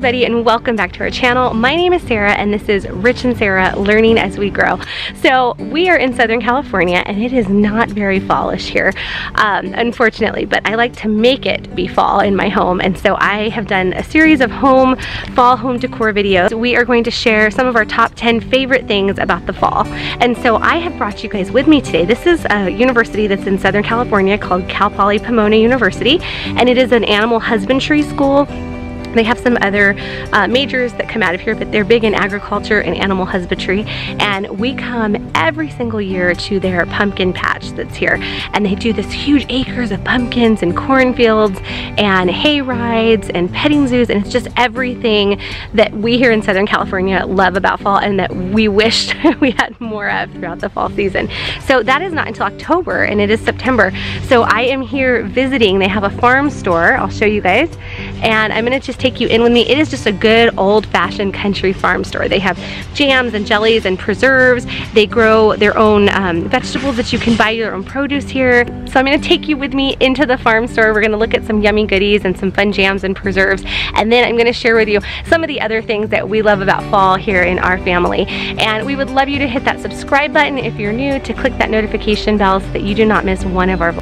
everybody and welcome back to our channel. My name is Sarah and this is Rich and Sarah Learning as We Grow. So we are in Southern California and it is not very fallish here, um, unfortunately, but I like to make it be fall in my home and so I have done a series of home, fall home decor videos. We are going to share some of our top 10 favorite things about the fall. And so I have brought you guys with me today. This is a university that's in Southern California called Cal Poly Pomona University and it is an animal husbandry school they have some other uh, majors that come out of here, but they're big in agriculture and animal husbandry. And we come every single year to their pumpkin patch that's here. And they do this huge acres of pumpkins and cornfields and hay rides and petting zoos. And it's just everything that we here in Southern California love about fall and that we wished we had more of throughout the fall season. So that is not until October and it is September. So I am here visiting. They have a farm store. I'll show you guys. And I'm gonna just take you in with me. It is just a good old-fashioned country farm store. They have jams and jellies and preserves. They grow their own um, vegetables that you can buy your own produce here. So I'm gonna take you with me into the farm store. We're gonna look at some yummy goodies and some fun jams and preserves. And then I'm gonna share with you some of the other things that we love about fall here in our family. And we would love you to hit that subscribe button if you're new, to click that notification bell so that you do not miss one of our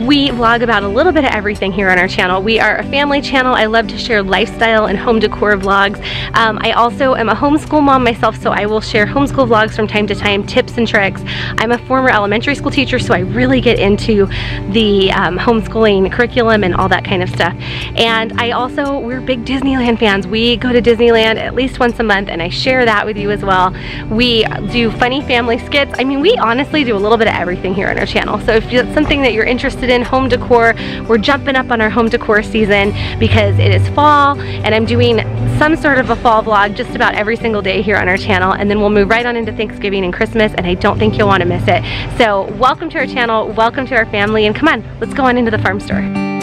we vlog about a little bit of everything here on our channel. We are a family channel. I love to share lifestyle and home decor vlogs. Um, I also am a homeschool mom myself, so I will share homeschool vlogs from time to time, tips and tricks. I'm a former elementary school teacher, so I really get into the um, homeschooling curriculum and all that kind of stuff. And I also, we're big Disneyland fans. We go to Disneyland at least once a month, and I share that with you as well. We do funny family skits. I mean, we honestly do a little bit of everything here on our channel. So if it's something that you're interested interested in home decor, we're jumping up on our home decor season because it is fall and I'm doing some sort of a fall vlog just about every single day here on our channel and then we'll move right on into Thanksgiving and Christmas and I don't think you'll want to miss it. So welcome to our channel, welcome to our family and come on, let's go on into the farm store.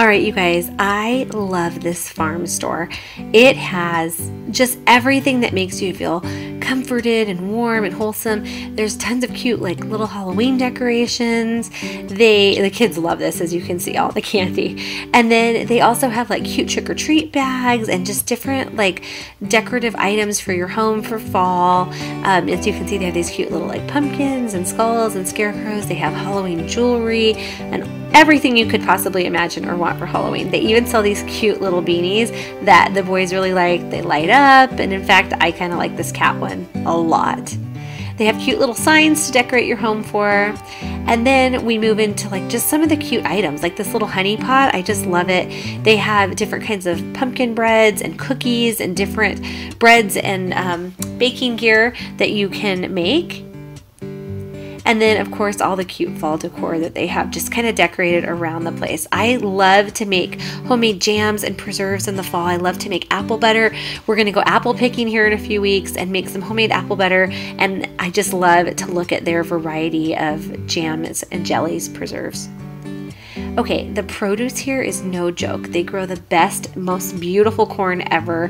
All right, you guys, I love this farm store. It has just everything that makes you feel comforted and warm and wholesome. There's tons of cute like little Halloween decorations. They the kids love this as you can see all the candy. And then they also have like cute trick or treat bags and just different like decorative items for your home for fall. Um, as you can see, they have these cute little like pumpkins and skulls and scarecrows. They have Halloween jewelry and everything you could possibly imagine or want for Halloween. They even sell these cute little beanies that the boys really like. They light up, and in fact, I kind of like this cat one a lot. They have cute little signs to decorate your home for. And then we move into like just some of the cute items, like this little honey pot. I just love it. They have different kinds of pumpkin breads and cookies and different breads and um, baking gear that you can make. And then, of course, all the cute fall decor that they have just kind of decorated around the place. I love to make homemade jams and preserves in the fall. I love to make apple butter. We're going to go apple picking here in a few weeks and make some homemade apple butter. And I just love to look at their variety of jams and jellies, preserves. Okay, the produce here is no joke. They grow the best, most beautiful corn ever.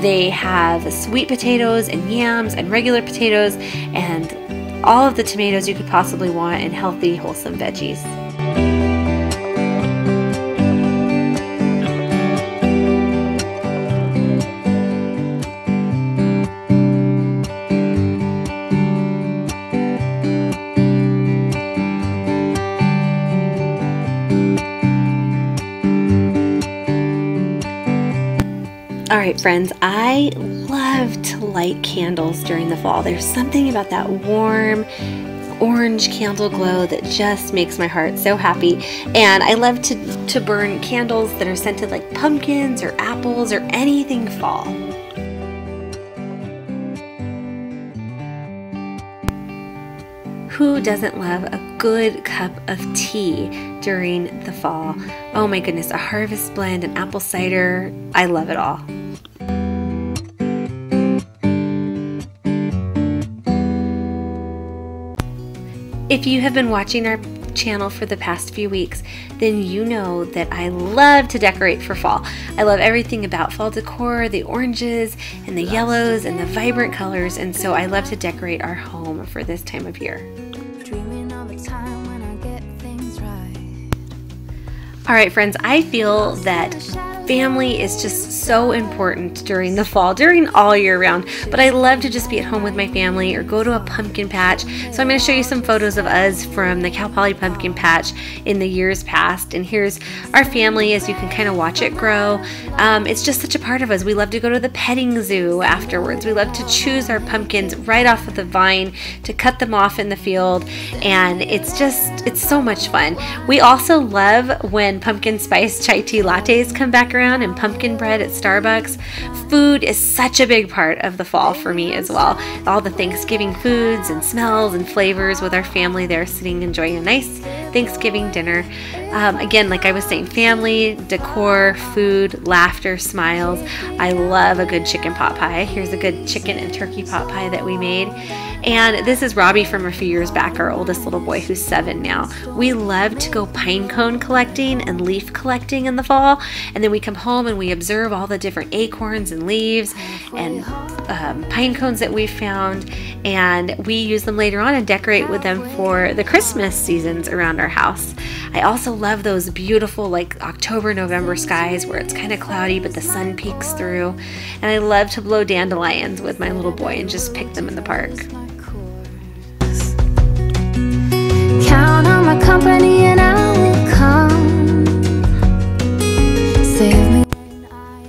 They have sweet potatoes and yams and regular potatoes and all of the tomatoes you could possibly want and healthy, wholesome veggies. All right, friends, I love to light candles during the fall. There's something about that warm, orange candle glow that just makes my heart so happy. And I love to, to burn candles that are scented like pumpkins or apples or anything fall. Who doesn't love a good cup of tea during the fall? Oh my goodness, a harvest blend, an apple cider. I love it all. If you have been watching our channel for the past few weeks, then you know that I love to decorate for fall. I love everything about fall decor, the oranges and the yellows and the vibrant colors, and so I love to decorate our home for this time of year. All right, friends, I feel that family is just so important during the fall, during all year round. But I love to just be at home with my family or go to a pumpkin patch. So I'm going to show you some photos of us from the Cal Poly Pumpkin Patch in the years past. And here's our family as you can kind of watch it grow. Um, it's just such a part of us. We love to go to the petting zoo afterwards. We love to choose our pumpkins right off of the vine to cut them off in the field. And it's just, it's so much fun. We also love when pumpkin spice chai tea lattes come back and pumpkin bread at Starbucks. Food is such a big part of the fall for me as well. All the Thanksgiving foods and smells and flavors with our family there sitting enjoying a nice Thanksgiving dinner. Um, again, like I was saying, family, decor, food, laughter, smiles. I love a good chicken pot pie. Here's a good chicken and turkey pot pie that we made. And this is Robbie from a few years back, our oldest little boy who's seven now. We love to go pine cone collecting and leaf collecting in the fall. And then we come home and we observe all the different acorns and leaves and um, pine cones that we found. And we use them later on and decorate with them for the Christmas seasons around our house. I also love those beautiful like October, November skies where it's kind of cloudy but the sun peeks through. And I love to blow dandelions with my little boy and just pick them in the park. company and I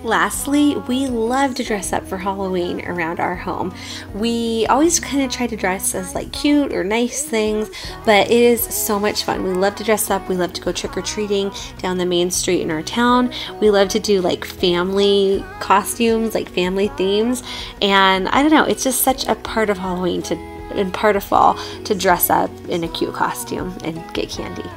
Lastly, we love to dress up for Halloween around our home. We always kind of try to dress as like cute or nice things, but it is so much fun. We love to dress up. We love to go trick or treating down the main street in our town. We love to do like family costumes, like family themes. And I don't know, it's just such a part of Halloween to in part of fall to dress up in a cute costume and get candy.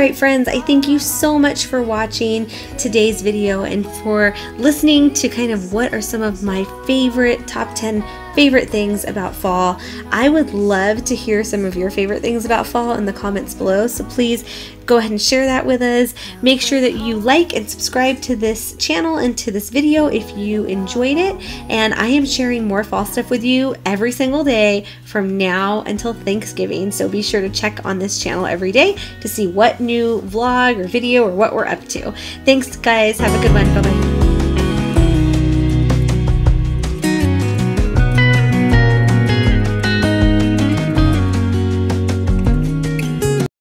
Alright friends, I thank you so much for watching today's video and for listening to kind of what are some of my favorite top 10 favorite things about fall. I would love to hear some of your favorite things about fall in the comments below, so please go ahead and share that with us. Make sure that you like and subscribe to this channel and to this video if you enjoyed it. And I am sharing more fall stuff with you every single day from now until Thanksgiving. So be sure to check on this channel every day to see what new vlog or video or what we're up to. Thanks guys. Have a good one. Bye-bye.